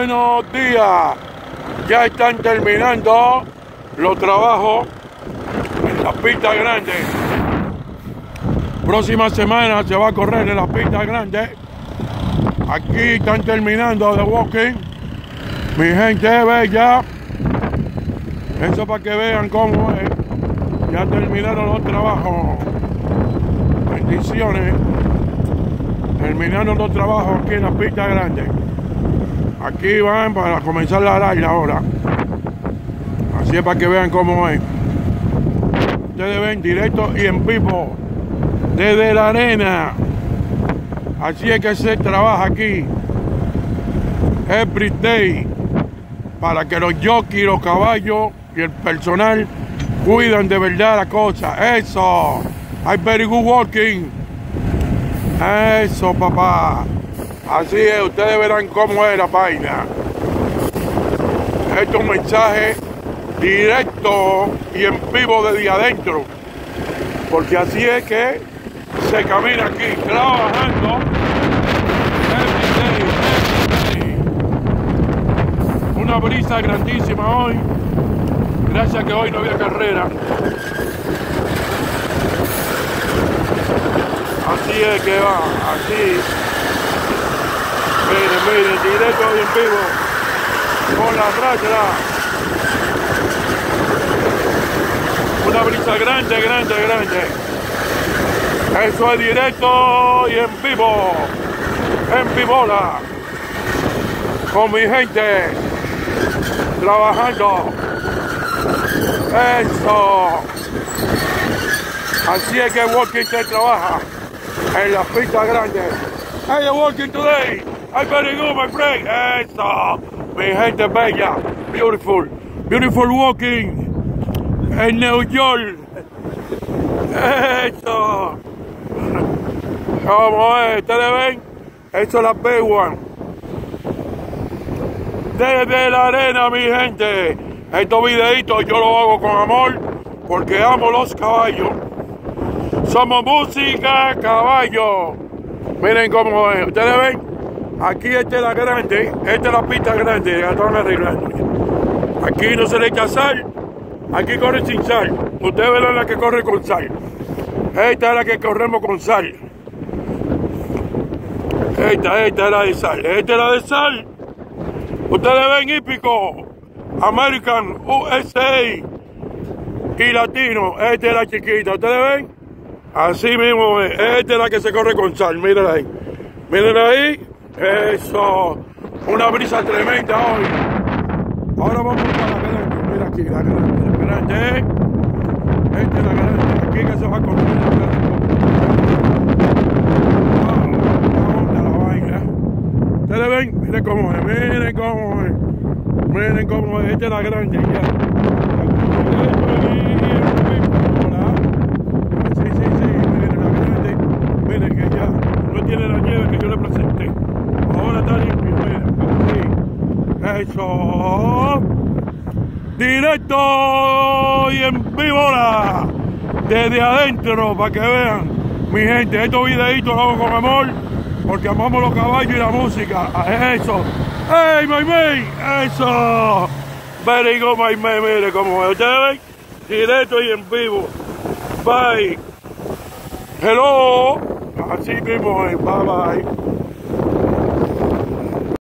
buenos días. Ya están terminando los trabajos en las pistas grandes. Próxima semana se va a correr en las pistas grandes. Aquí están terminando de walking. Mi gente bella. Eso para que vean cómo es. Ya terminaron los trabajos. Bendiciones. Terminaron los trabajos aquí en las pistas grandes. Aquí van para comenzar la raya ahora. Así es para que vean cómo es. Ustedes ven directo y en vivo. Desde la arena. Así es que se trabaja aquí. Every day. Para que los jockeys, los caballos y el personal cuidan de verdad la cosa. Eso. I very good walking. Eso, papá. Así es, ustedes verán cómo es la vaina. Esto es un mensaje directo y en vivo desde adentro. Porque así es que se camina aquí, trabajando. Una brisa grandísima hoy. Gracias que hoy no había carrera. Así es que va, así. Miren, directo y en vivo. Con la raya. Una brisa grande, grande, grande. Eso es directo y en vivo. En vivola. Con mi gente. Trabajando. Eso. Así es que Walking se trabaja en las pistas grandes. Hey, walking today. I better go, my friend. Eso. Mi gente bella. Beautiful. Beautiful walking. En New York. Eso. ¿Cómo es? ¿Ustedes ven? Eso es la Big One. Desde la arena, mi gente. Estos videitos yo los hago con amor porque amo los caballos. Somos música, caballo. Miren cómo es. ¿Ustedes ven? Aquí esta es la grande, esta es la pista grande, ya están arreglando. Aquí no se le echa sal, aquí corre sin sal. Ustedes ven la que corre con sal. Esta es la que corremos con sal. Esta, esta es la de sal, esta es la de sal. Ustedes ven hípico, American, USA y latino. Esta es la chiquita, ¿ustedes ven? Así mismo es. Esta es la que se corre con sal, miren ahí. Miren ahí. Eso. Una brisa tremenda hoy. Ahora vamos para la grande. Mira aquí, la grande. La grande. Esta es la grande. Aquí que se va a correr la grande. La vaina. Ustedes ven, miren cómo es, miren cómo es. Miren cómo es. Esta es la grande. Sí, sí, sí. Miren la grande. Miren que ya no tiene la nieve que yo le presenté. Ahora está limpio, Eso. Directo y en vivo ahora. Desde adentro, para que vean. Mi gente, estos videitos los hago con amor. Porque amamos los caballos y la música. Eso. ¡Hey, my man! Eso. Very good, my man. Mire cómo es. Ustedes ven. Directo y en vivo. Bye. Hello. Así mismo. Bye bye.